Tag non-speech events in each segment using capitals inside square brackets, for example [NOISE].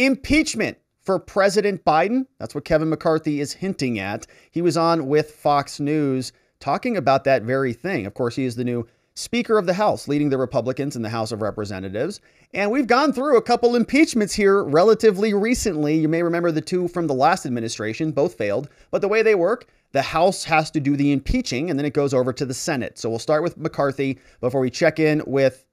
Impeachment for President Biden. That's what Kevin McCarthy is hinting at. He was on with Fox News talking about that very thing. Of course, he is the new Speaker of the House, leading the Republicans in the House of Representatives. And we've gone through a couple impeachments here relatively recently. You may remember the two from the last administration, both failed. But the way they work, the House has to do the impeaching and then it goes over to the Senate. So we'll start with McCarthy before we check in with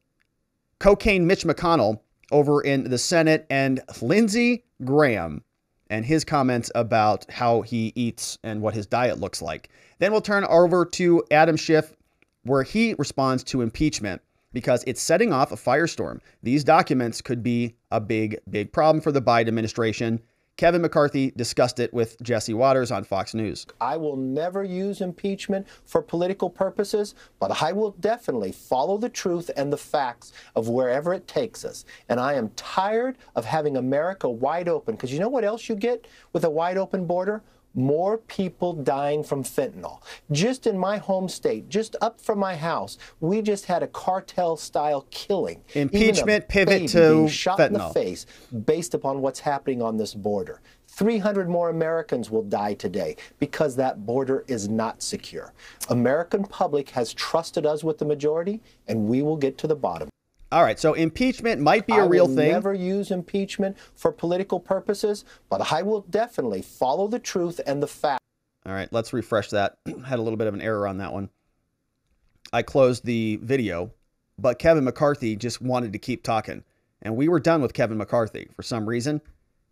cocaine Mitch McConnell over in the Senate and Lindsey Graham and his comments about how he eats and what his diet looks like. Then we'll turn over to Adam Schiff, where he responds to impeachment because it's setting off a firestorm. These documents could be a big, big problem for the Biden administration. Kevin McCarthy discussed it with Jesse Watters on Fox News. I will never use impeachment for political purposes, but I will definitely follow the truth and the facts of wherever it takes us. And I am tired of having America wide open because you know what else you get with a wide open border? More people dying from fentanyl. Just in my home state, just up from my house, we just had a cartel style killing. Impeachment pivot to shot fentanyl. in the face based upon what's happening on this border. 300 more Americans will die today because that border is not secure. American public has trusted us with the majority and we will get to the bottom. All right, so impeachment might be a real thing. I will never use impeachment for political purposes, but I will definitely follow the truth and the facts. All right, let's refresh that. [CLEARS THROAT] Had a little bit of an error on that one. I closed the video, but Kevin McCarthy just wanted to keep talking. And we were done with Kevin McCarthy. For some reason,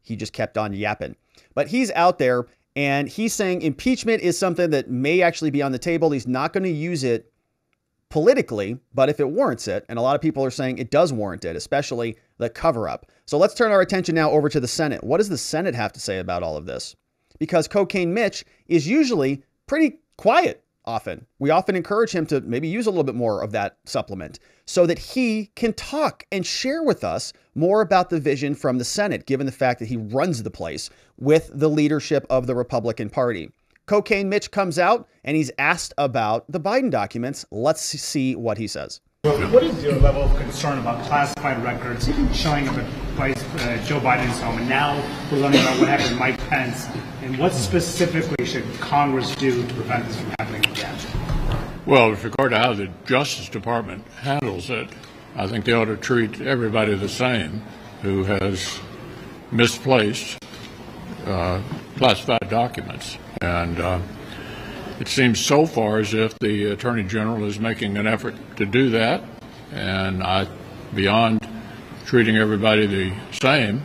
he just kept on yapping. But he's out there and he's saying impeachment is something that may actually be on the table. He's not going to use it politically, but if it warrants it, and a lot of people are saying it does warrant it, especially the cover up. So let's turn our attention now over to the Senate. What does the Senate have to say about all of this? Because Cocaine Mitch is usually pretty quiet often. We often encourage him to maybe use a little bit more of that supplement so that he can talk and share with us more about the vision from the Senate, given the fact that he runs the place with the leadership of the Republican Party. Cocaine Mitch comes out and he's asked about the Biden documents. Let's see what he says. What is your level of concern about classified records showing up at Vice, uh, Joe Biden's home? And now we're learning about what happened to Mike Pence. And what specifically should Congress do to prevent this from happening again? Well, with regard to how the Justice Department handles it, I think they ought to treat everybody the same who has misplaced uh, classified documents. And uh, it seems so far as if the Attorney General is making an effort to do that. And I, beyond treating everybody the same,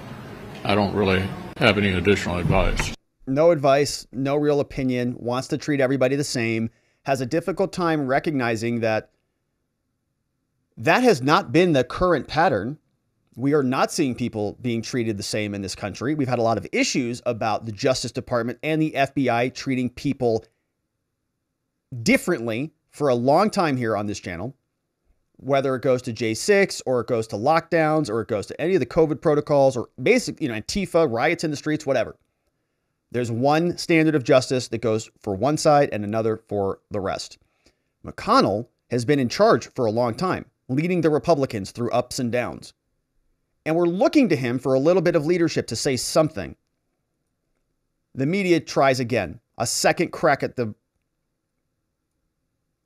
I don't really have any additional advice. No advice, no real opinion, wants to treat everybody the same, has a difficult time recognizing that that has not been the current pattern. We are not seeing people being treated the same in this country. We've had a lot of issues about the Justice Department and the FBI treating people differently for a long time here on this channel, whether it goes to J6 or it goes to lockdowns or it goes to any of the COVID protocols or basic, you know, Antifa, riots in the streets, whatever. There's one standard of justice that goes for one side and another for the rest. McConnell has been in charge for a long time, leading the Republicans through ups and downs. And we're looking to him for a little bit of leadership to say something. The media tries again, a second crack at the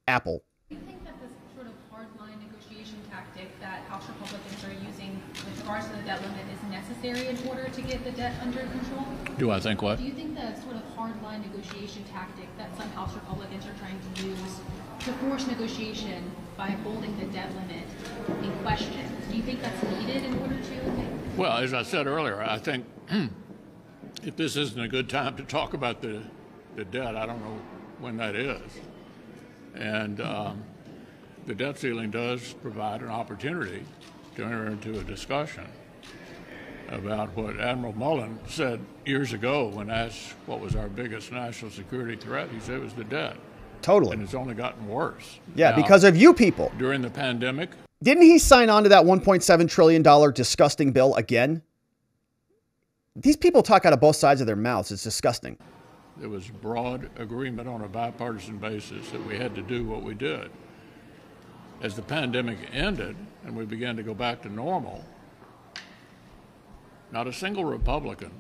apple. Do you think that this sort of hardline negotiation tactic that House Republicans are using with regards to the debt limit is necessary in order to get the debt under control? Do I think what? Do you think the sort of hardline negotiation tactic that some House Republicans are trying to use to force negotiation by holding the debt limit in question, do you think that's needed in order to? Well, as I said earlier, I think [CLEARS THROAT] if this isn't a good time to talk about the, the debt, I don't know when that is. And um, the debt ceiling does provide an opportunity to enter into a discussion about what Admiral Mullen said years ago when asked what was our biggest national security threat. He said it was the debt. Totally. And it's only gotten worse. Yeah, Now, because of you people. during the pandemic, Didn't he sign on to that $1.7 trillion disgusting bill again? These people talk out of both sides of their mouths. It's disgusting. there was broad agreement on a bipartisan basis that we had to do what we did. As the pandemic ended and we began to go back to normal, not a single Republican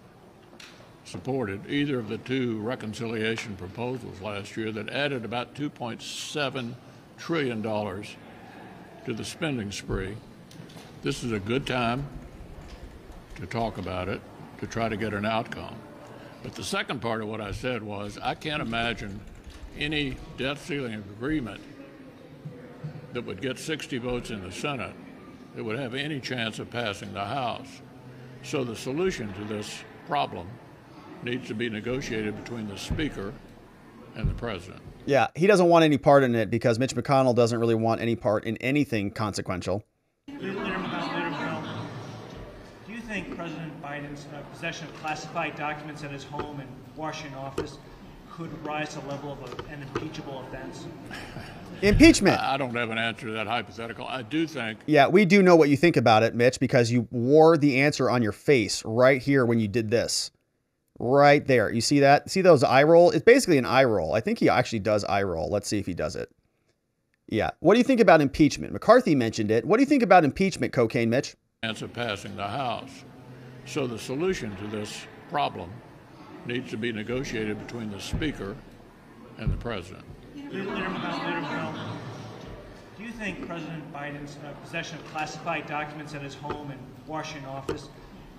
supported either of the two reconciliation proposals last year that added about $2.7 trillion to the spending spree. This is a good time to talk about it, to try to get an outcome. But the second part of what I said was I can't imagine any debt ceiling agreement that would get 60 votes in the Senate that would have any chance of passing the House. So the solution to this problem needs to be negotiated between the Speaker and the President. Yeah, he doesn't want any part in it because Mitch McConnell doesn't really want any part in anything consequential. Leader McConnell, Leader McConnell, do you think President Biden's uh, possession of classified documents at his home in Washington office could rise to the level of a, an impeachable offense? [LAUGHS] Impeachment. I don't have an answer to that hypothetical. I do think Yeah, we do know what you think about it, Mitch, because you wore the answer on your face right here when you did this. Right there. You see that? See those eye roll? It's basically an eye roll. I think he actually does eye roll. Let's see if he does it. Yeah. What do you think about impeachment? McCarthy mentioned it. What do you think about impeachment, cocaine, Mitch? chance of passing the House. So the solution to this problem needs to be negotiated between the Speaker and the President. Leader, Leader McConnell, Leader McConnell, do you think President Biden's uh, possession of classified documents at his home in Washington office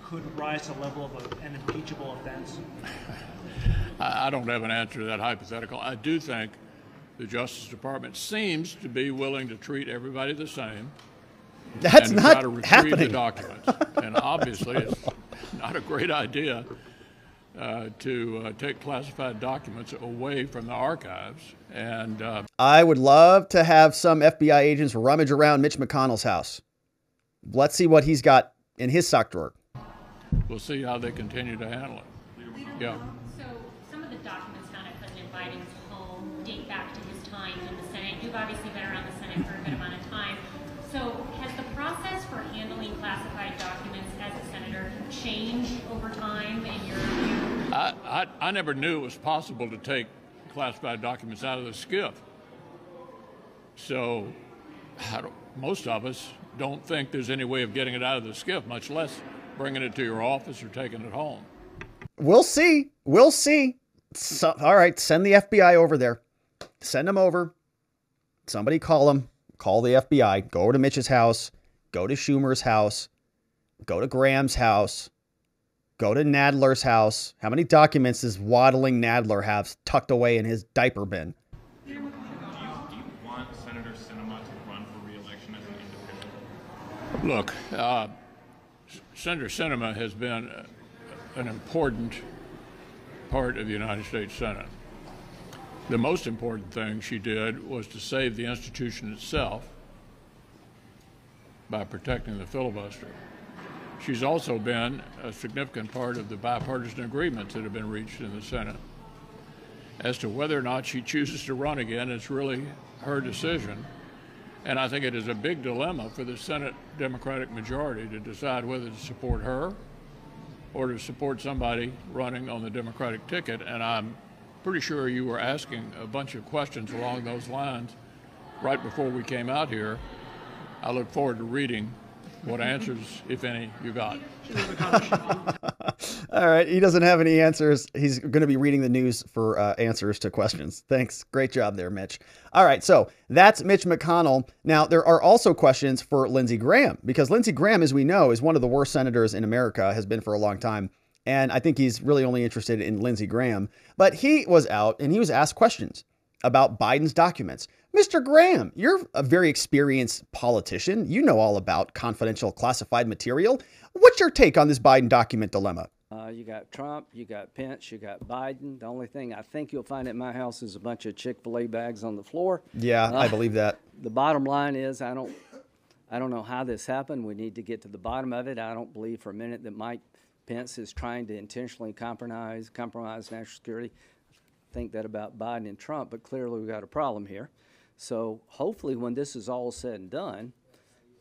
could rise to the level of a, an impeachable offense? I I don't have an answer to that hypothetical. I do think the Justice Department seems to be willing to treat everybody the same That's and to try not to retrieve the happening. documents. and obviously, it's not a great idea uh, to uh, take classified documents away from the archives. And uh, I would love to have some FBI agents rummage around Mitch McConnell's house. Let's see what he's got in his sock drawer. We'll see how they continue to handle it. Yeah. So some of the documents found at President Biden's home date back to his time in the Senate. You've obviously been around the Senate for a good amount of time. So has the process for handling classified documents as a senator changed over time in your view? I, I, I never knew it was possible to take classified documents out of the SCIF. So I don't, most of us don't think there's any way of getting it out of the SCIF, much less bringing it to your office or taking it home. We'll see. We'll see. So, all right, send the FBI over there. Send them over. Somebody call them. Call the FBI. Go over to Mitch's house. Go to Schumer's house. Go to Graham's house. Go to Nadler's house. How many documents does waddling Nadler have tucked away in his diaper bin? Do you, do you want Senator Sinema to run for re-election as an independent? Look, uh, Senator Sinema has been uh, an important part of the United States Senate. The most important thing she did was to save the institution itself by protecting the filibuster. She's also been a significant part of the bipartisan agreements that have been reached in the Senate. As to whether or not she chooses to run again, it's really her decision. And I think it is a big dilemma for the Senate Democratic majority to decide whether to support her or to support somebody running on the Democratic ticket. And I'm pretty sure you were asking a bunch of questions along those lines right before we came out here. I look forward to reading what answers, if any, you got. All right. He doesn't have any answers. He's going to be reading the news for uh, answers to questions. Thanks. Great job there, Mitch. All right. So that's Mitch McConnell. Now, there are also questions for Lindsey Graham because Lindsey Graham, as we know, is one of the worst senators in America, has been for a long time. And I think he's really only interested in Lindsey Graham. But he was out and he was asked questions about Biden's documents. Mr. Graham, you're a very experienced politician. You know all about confidential classified material. What's your take on this Biden document dilemma? Uh, you got Trump, you got Pence, you got Biden. The only thing I think you'll find at my house is a bunch of Chick Fil A bags on the floor. Yeah, I believe that. The bottom line is, I don't, I don't know how this happened. We need to get to the bottom of it. I don't believe for a minute that Mike Pence is trying to intentionally compromise, compromise national security. I Think that about Biden and Trump, but clearly we've got a problem here. So hopefully, when this is all said and done,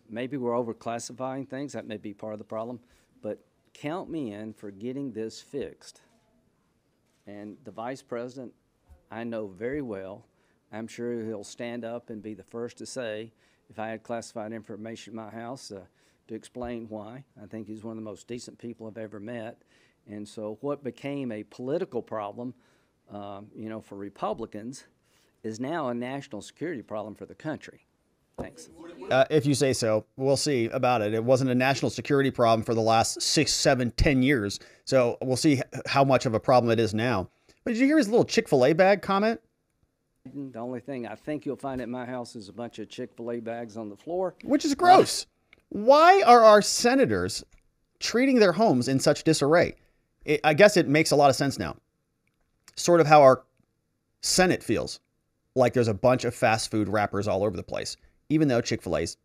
maybe we're overclassifying things. That may be part of the problem, but count me in for getting this fixed. And the vice president, I know very well. I'm sure he'll stand up and be the first to say, if I had classified information in my house, uh, to explain why. I think he's one of the most decent people I've ever met. And so what became a political problem, um, you know, for Republicans is now a national security problem for the country. Thanks. Uh, if you say so, we'll see about it. It wasn't a national security problem for the last six, seven, ten years. So we'll see how much of a problem it is now. But did you hear his little Chick fil A bag comment? The only thing I think you'll find at my house is a bunch of Chick fil A bags on the floor. Which is gross. Why are our senators treating their homes in such disarray? It, I guess it makes a lot of sense now. Sort of how our Senate feels like there's a bunch of fast food wrappers all over the place, even though Chick fil A is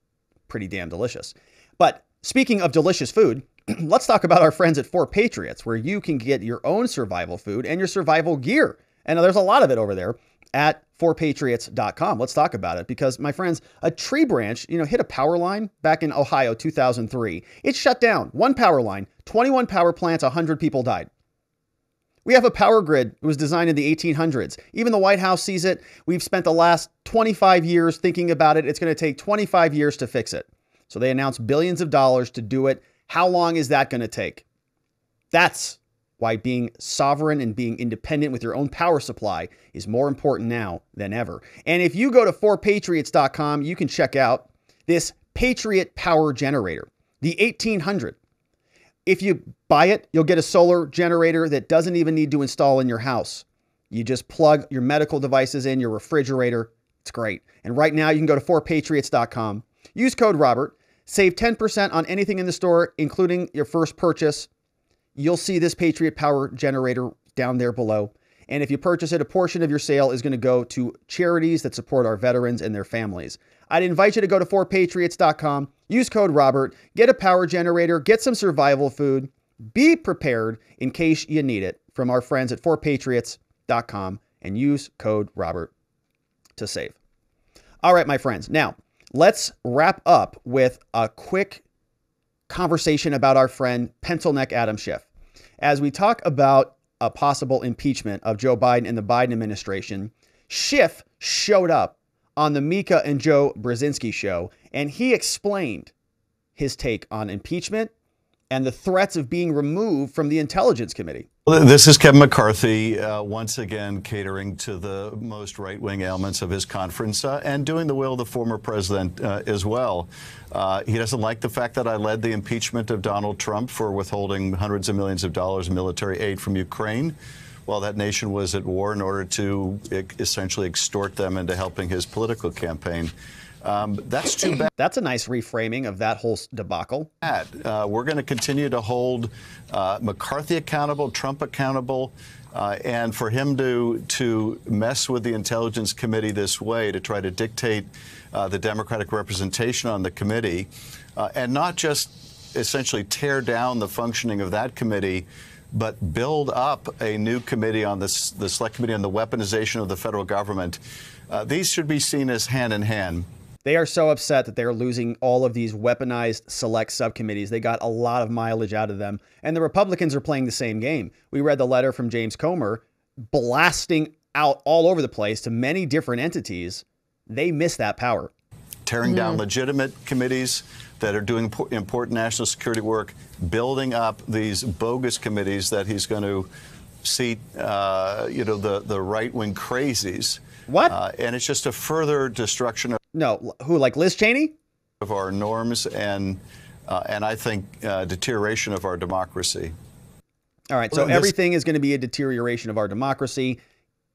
pretty damn delicious. But speaking of delicious food, [CLEARS THROAT] let's talk about our friends at Four Patriots, where you can get your own survival food and your survival gear. And there's a lot of it over there at fourpatriots.com. Let's talk about it because, my friends, a tree branch, you know, hit a power line back in Ohio 2003. It shut down. One power line, 21 power plants, 100 people died. We have a power grid. It was designed in the 1800s. Even the White House sees it. We've spent the last 25 years thinking about it. It's going to take 25 years to fix it. So they announced billions of dollars to do it. How long is that going to take? That's why being sovereign and being independent with your own power supply is more important now than ever. And if you go to 4patriots.com, you can check out this Patriot Power Generator, the 1800. If you buy it, you'll get a solar generator that doesn't even need to install in your house. You just plug your medical devices in, your refrigerator. It's great. And right now, you can go to 4patriots.com, use code Robert, save 10% on anything in the store, including your first purchase you'll see this Patriot Power generator down there below. And if you purchase it, a portion of your sale is going to go to charities that support our veterans and their families. I'd invite you to go to 4patriots.com, use code Robert, get a power generator, get some survival food, be prepared in case you need it from our friends at 4patriots.com and use code Robert to save. All right, my friends. Now, let's wrap up with a quick conversation about our friend Pencil Neck Adam Schiff. As we talk about a possible impeachment of Joe Biden and the Biden administration, Schiff showed up on the Mika and Joe Brzezinski show, and he explained his take on impeachment and the threats of being removed from the Intelligence Committee. This is Kevin McCarthy uh, once again catering to the most right wing elements of his conference uh, and doing the will of the former president uh, as well. Uh, he doesn't like the fact that I led the impeachment of Donald Trump for withholding hundreds of millions of dollars in military aid from Ukraine while that nation was at war in order to essentially extort them into helping his political campaign. Um, that's too bad. That's a nice reframing of that whole debacle. Uh, we're going to continue to hold uh, McCarthy accountable, Trump accountable. Uh, and for him to to mess with the Intelligence Committee this way, to try to dictate uh, the Democratic representation on the committee, uh, and not just essentially tear down the functioning of that committee, but build up a new committee on this, the Select Committee on the Weaponization of the Federal Government. Uh, these should be seen as hand in hand. They are so upset that they're losing all of these weaponized select subcommittees. They got a lot of mileage out of them. And the Republicans are playing the same game. We read the letter from James Comer blasting out all over the place to many different entities. They miss that power. Tearing mm-hmm. down legitimate committees that are doing important national security work, building up these bogus committees that he's going to seat, uh, you know, the, the right wing crazies. What? Uh, and it's just a further destruction of. No, who like Liz Cheney? Of our norms and uh, and I think uh, deterioration of our democracy. All right, so everything is going to be a deterioration of our democracy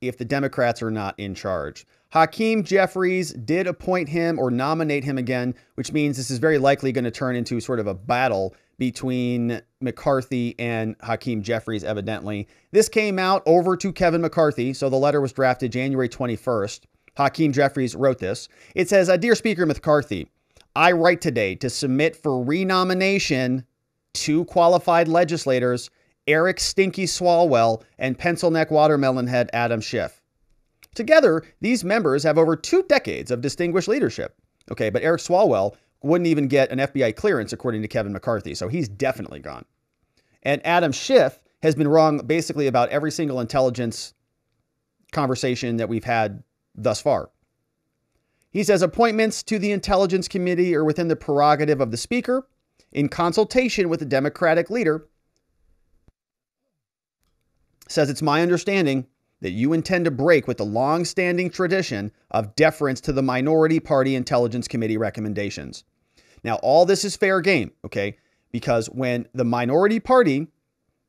if the Democrats are not in charge. Hakeem Jeffries did appoint him or nominate him again, which means this is very likely going to turn into sort of a battle between McCarthy and Hakeem Jeffries, evidently. This came out over to Kevin McCarthy, so the letter was drafted January 21st. Hakeem Jeffries wrote this. It says, Dear Speaker McCarthy, I write today to submit for renomination two qualified legislators, Eric Stinky Swalwell and Pencil Neck Watermelon Head Adam Schiff. Together, these members have over two decades of distinguished leadership. Okay, but Eric Swalwell wouldn't even get an FBI clearance, according to Kevin McCarthy, so he's definitely gone. And Adam Schiff has been wrong basically about every single intelligence conversation that we've had thus far. He says appointments to the Intelligence Committee are within the prerogative of the Speaker. in consultation with the Democratic leader, says it's my understanding that you intend to break with the long-standing tradition of deference to the minority party intelligence committee recommendations. Now, all this is fair game, okay? Because when the minority party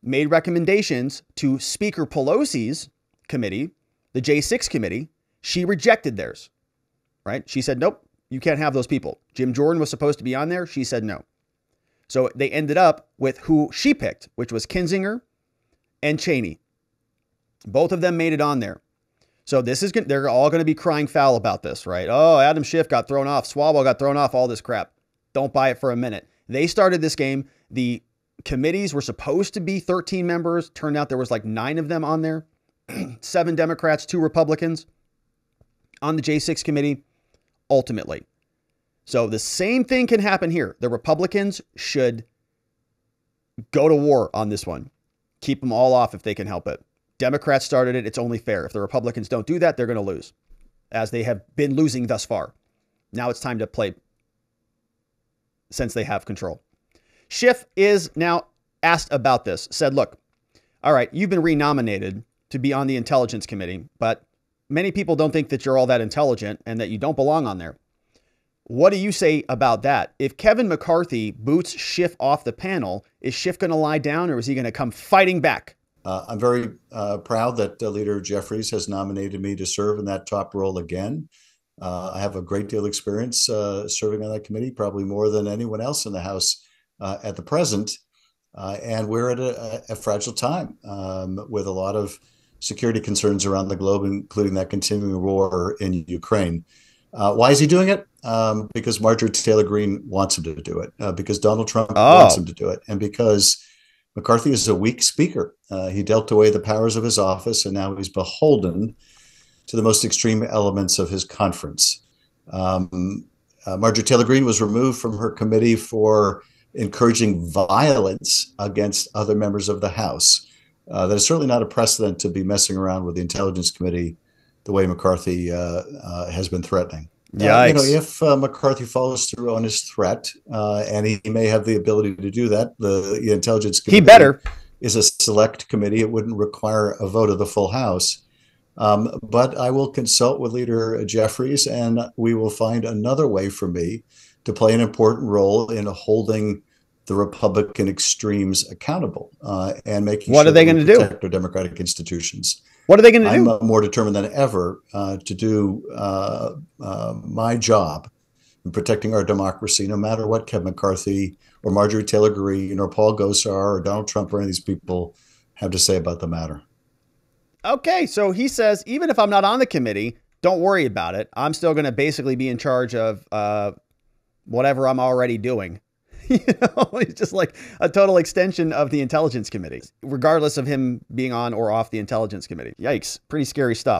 made recommendations to Speaker Pelosi's committee, the J6 committee, she rejected theirs. Right? She said, "Nope, you can't have those people." Jim Jordan was supposed to be on there, she said no. So they ended up with who she picked, which was Kinzinger and Cheney. Both of them made it on there. So this is they're all going to be crying foul about this, right? Oh, Adam Schiff got thrown off, Swalwell got thrown off, all this crap. Don't buy it for a minute. They started this game. The committees were supposed to be 13 members. Turned out there was like 9 of them on there. [CLEARS THROAT] 7 Democrats, 2 Republicans on the J6 committee ultimately. So the same thing can happen here. The Republicans should go to war on this one. Keep them all off if they can help it. Democrats started it. It's only fair. If the Republicans don't do that, they're going to lose, as they have been losing thus far. Now it's time to play since they have control. Schiff is now asked about this, said, Look, all right, you've been renominated to be on the Intelligence Committee, but many people don't think that you're all that intelligent and that you don't belong on there. What do you say about that? If Kevin McCarthy boots Schiff off the panel, is Schiff going to lie down or is he going to come fighting back? Uh, I'm very uh, proud that uh, Leader Jeffries has nominated me to serve in that top role again. Uh, I have a great deal of experience uh, serving on that committee, probably more than anyone else in the House uh, at the present. and we're at a, a fragile time um, with a lot of security concerns around the globe, including that continuing war in Ukraine. Uh, why is he doing it? Um, because Marjorie Taylor Greene wants him to do it, uh, because Donald Trump oh. wants him to do it, and because McCarthy is a weak speaker. Uh, he dealt away the powers of his office, and now he's beholden to the most extreme elements of his conference. Um, uh, Marjorie Taylor Greene was removed from her committee for encouraging violence against other members of the House. Uh, that is certainly not a precedent to be messing around with the Intelligence Committee the way McCarthy uh, uh, has been threatening. Yeah, uh, you know, if uh, McCarthy follows through on his threat, uh, and he, he, may have the ability to do that, the, the Intelligence Committee he better is a select committee. It wouldn't require a vote of the full House. Um, but I will consult with Leader Jeffries, and we will find another way for me to play an important role in holding the Republican extremes accountable uh, and making what sure are they going to do? Our democratic institutions. What are they going to do? I'm more determined than ever uh, to do uh, uh, my job in protecting our democracy, no matter what Kevin McCarthy or Marjorie Taylor Greene or Paul Gosar or Donald Trump or any of these people have to say about the matter. Okay, so he says even if I'm not on the committee, don't worry about it. I'm still going to basically be in charge of uh, whatever I'm already doing. [LAUGHS] you know, he's just like a total extension of the intelligence committee, regardless of him being on or off the intelligence committee. Yikes, pretty scary stuff.